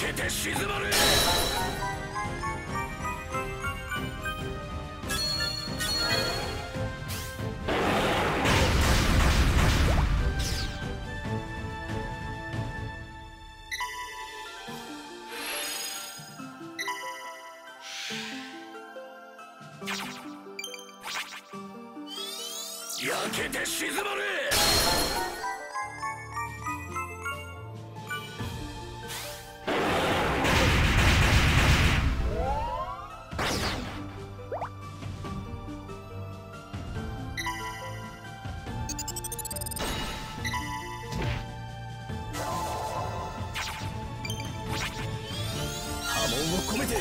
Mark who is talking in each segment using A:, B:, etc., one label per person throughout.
A: けて静まれ。焼けて静まれて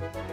A: you.